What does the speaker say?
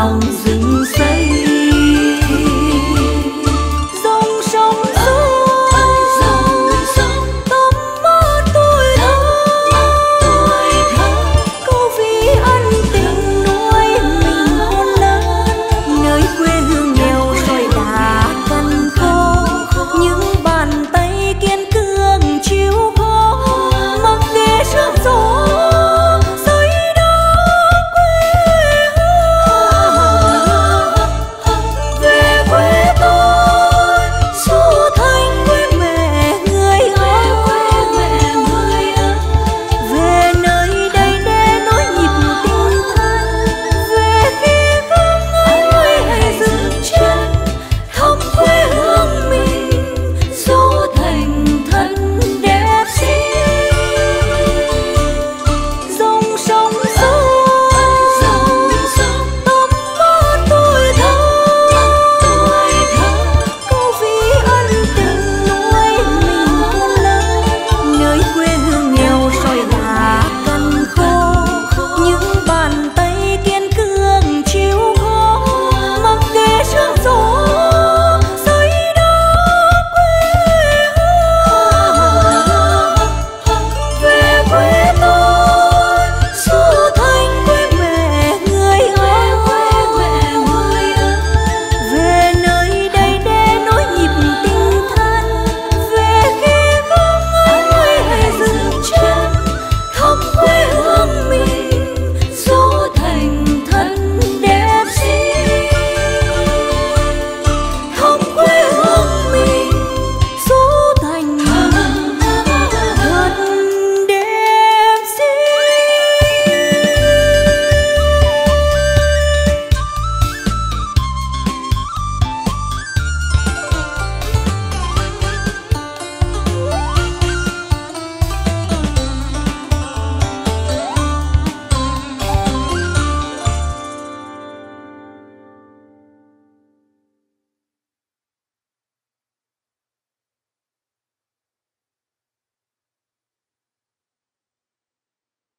相随